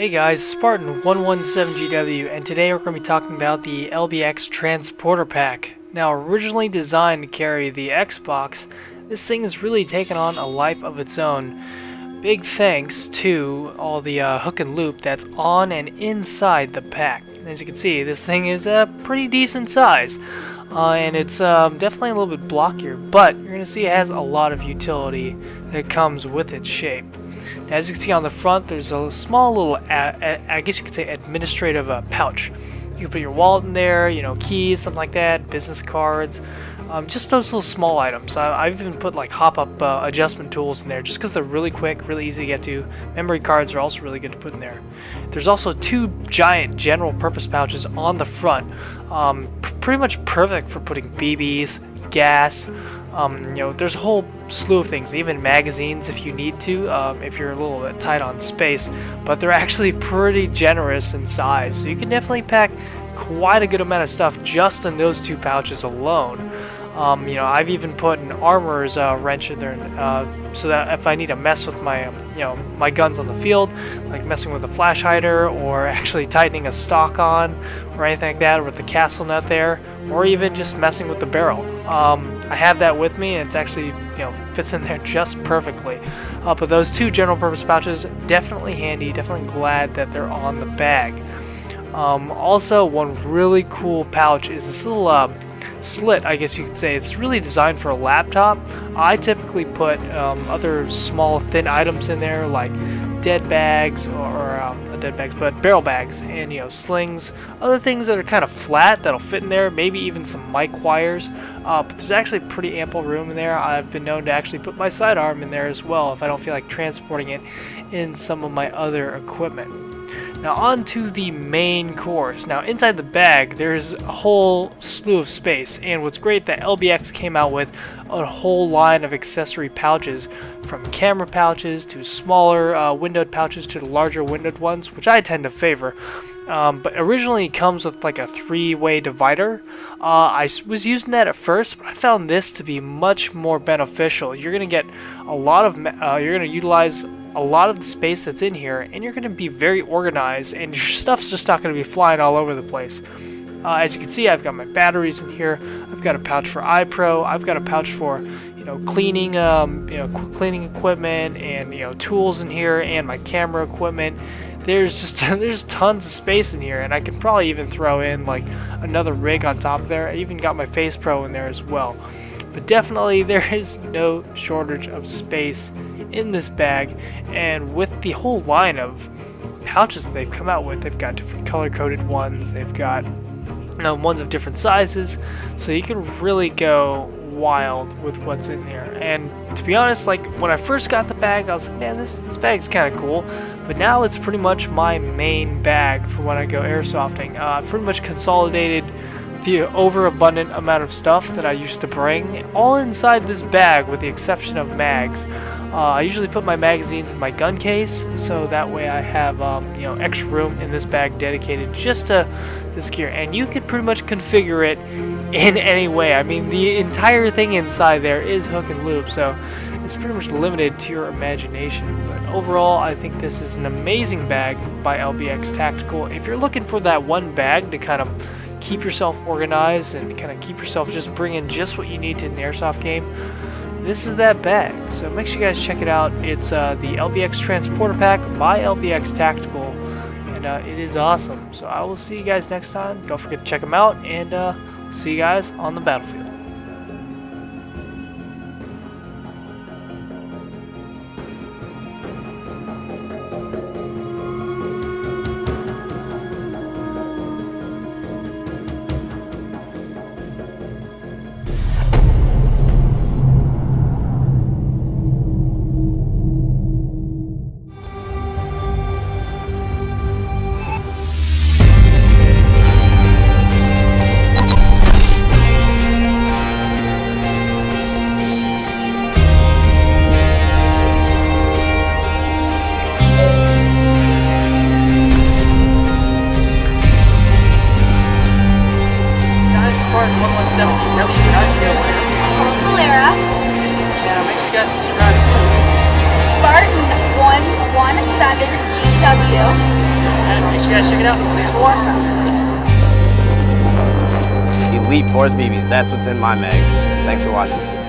Hey guys, Spartan117GW, and today we're going to be talking about the LBX Transporter Pack. Now, originally designed to carry the Xbox, this thing has really taken on a life of its own. Big thanks to all the uh, hook and loop that's on and inside the pack. As you can see, this thing is a pretty decent size. Uh, and it's um, definitely a little bit blockier, but you're going to see it has a lot of utility that comes with its shape. Now, as you can see on the front, there's a small little, I guess you could say, administrative uh, pouch. You can put your wallet in there, you know, keys, something like that, business cards, um, just those little small items. I, have even put like hop-up uh, adjustment tools in there just because they're really quick, really easy to get to. Memory cards are also really good to put in there. There's also two giant general purpose pouches on the front, um, pretty much perfect for putting BBs, gas, um, you know, there's a whole slew of things, even magazines if you need to, um, if you're a little bit tight on space, but they're actually pretty generous in size, so you can definitely pack quite a good amount of stuff just in those two pouches alone. Um, you know, I've even put an armorer's uh, wrench in there uh, so that if I need to mess with my, um, you know, my guns on the field, like messing with a flash hider or actually tightening a stock on or anything like that with the castle nut there, or even just messing with the barrel. Um, I have that with me and it's actually, you know, fits in there just perfectly. Uh, but those two general purpose pouches, definitely handy, definitely glad that they're on the bag. Um, also, one really cool pouch is this little uh, slit, I guess you could say. It's really designed for a laptop. I typically put um, other small thin items in there like dead bags or um, dead bags but barrel bags and you know slings other things that are kind of flat that'll fit in there maybe even some mic wires uh, but there's actually pretty ample room in there I've been known to actually put my sidearm in there as well if I don't feel like transporting it in some of my other equipment now on to the main course. Now inside the bag there's a whole slew of space and what's great that LBX came out with a whole line of accessory pouches from camera pouches to smaller uh, windowed pouches to the larger windowed ones which I tend to favor. Um, but originally it comes with like a three-way divider. Uh, I was using that at first, but I found this to be much more beneficial. You're gonna get a lot of, uh, you're gonna utilize a lot of the space that's in here and you're going to be very organized and your stuff's just not going to be flying all over the place. Uh, as you can see, I've got my batteries in here. I've got a pouch for eye pro. I've got a pouch for you know cleaning um, you know cleaning equipment and you know tools in here and my camera equipment. There's just there's tons of space in here, and I can probably even throw in like another rig on top of there. I even got my Face Pro in there as well. But definitely there is no shortage of space in this bag. And with the whole line of pouches that they've come out with they've got different color coded ones they've got you know, ones of different sizes. So you can really go wild with what's in there. And to be honest like when I first got the bag I was like man this, this bag's kind of cool. But now it's pretty much my main bag for when I go airsofting. Uh, pretty much consolidated the overabundant amount of stuff that I used to bring all inside this bag with the exception of mags. Uh, I usually put my magazines in my gun case so that way I have um, you know extra room in this bag dedicated just to this gear and you can pretty much configure it in any way. I mean the entire thing inside there is hook and loop so it's pretty much limited to your imagination but overall I think this is an amazing bag by LBX Tactical. If you're looking for that one bag to kind of keep yourself organized and kind of keep yourself just bringing just what you need to an airsoft game, this is that bag. So make sure you guys check it out. It's uh, the LBX Transporter Pack by LBX Tactical, and uh, it is awesome. So I will see you guys next time. Don't forget to check them out, and uh, see you guys on the battlefield. Salera. Yeah, make sure you guys subscribe. Spartan 117 GW. Make sure you guys check it out. Thanks for watching. Elite Force BBs, that's what's in my mag. Thanks for watching.